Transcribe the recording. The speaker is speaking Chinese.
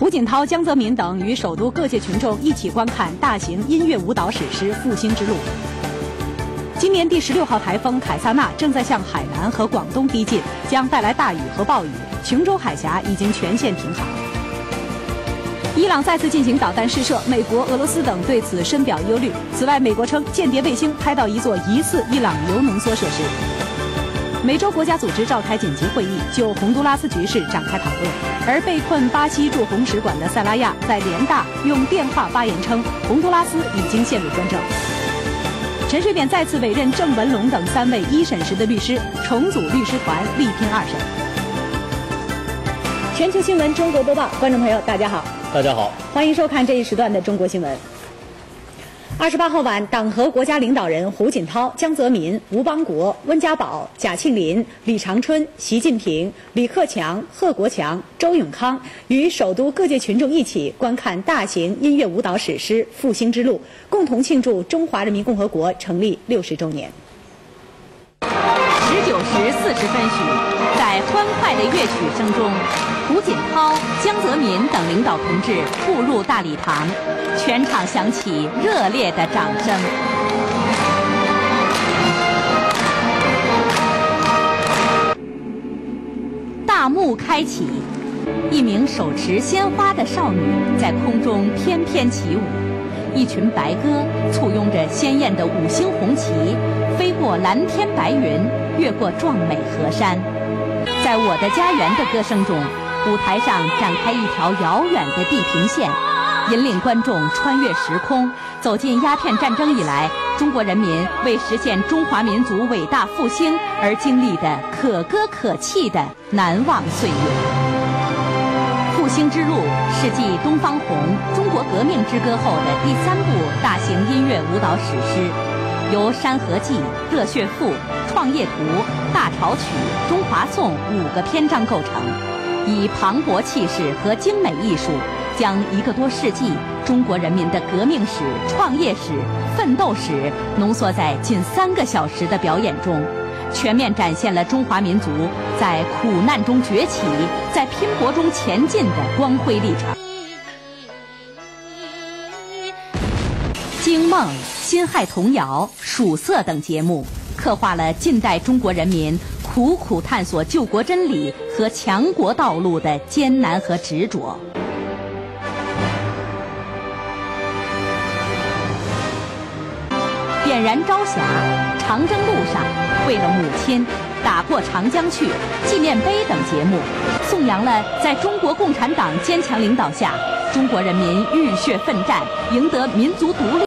胡锦涛、江泽民等与首都各界群众一起观看大型音乐舞蹈史诗《复兴之路》。今年第十六号台风凯撒纳正在向海南和广东逼近，将带来大雨和暴雨。琼州海峡已经全线停航。伊朗再次进行导弹试射，美国、俄罗斯等对此深表忧虑。此外，美国称间谍卫星拍到一座疑似伊朗铀浓缩设施。美洲国家组织召开紧急会议，就洪都拉斯局势展开讨论。而被困巴西驻红使馆的塞拉亚在联大用电话发言称，洪都拉斯已经陷入专政。陈水扁再次委任郑文龙等三位一审时的律师，重组律师团力拼二审。全球新闻中国播报，观众朋友大家好。大家好，欢迎收看这一时段的中国新闻。二十八号晚，党和国家领导人胡锦涛、江泽民、吴邦国、温家宝、贾庆林、李长春、习近平、李克强、贺国强、周永康与首都各界群众一起观看大型音乐舞蹈史诗《复兴之路》，共同庆祝中华人民共和国成立六十周年。十九时四十分许，在欢快的乐曲声中。胡锦涛、江泽民等领导同志步入大礼堂，全场响起热烈的掌声。大幕开启，一名手持鲜花的少女在空中翩翩起舞，一群白鸽簇拥着鲜艳的五星红旗，飞过蓝天白云，越过壮美河山，在我的家园的歌声中。舞台上展开一条遥远的地平线，引领观众穿越时空，走进鸦片战争以来中国人民为实现中华民族伟大复兴而经历的可歌可泣的难忘岁月。《复兴之路》是继《东方红》《中国革命之歌》后的第三部大型音乐舞蹈史诗，由《山河记》《热血赋》《创业图》《大潮曲》《中华颂》五个篇章构成。以磅礴气势和精美艺术，将一个多世纪中国人民的革命史、创业史、奋斗史浓缩在近三个小时的表演中，全面展现了中华民族在苦难中崛起、在拼搏中前进的光辉历程。惊梦、辛亥童谣、曙色等节目，刻画了近代中国人民。苦苦探索救国真理和强国道路的艰难和执着。点燃朝霞，长征路上，为了母亲，打破长江去，纪念碑等节目，颂扬了在中国共产党坚强领导下，中国人民浴血奋战，赢得民族独立。